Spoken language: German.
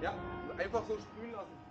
Ja, einfach so sprühen lassen.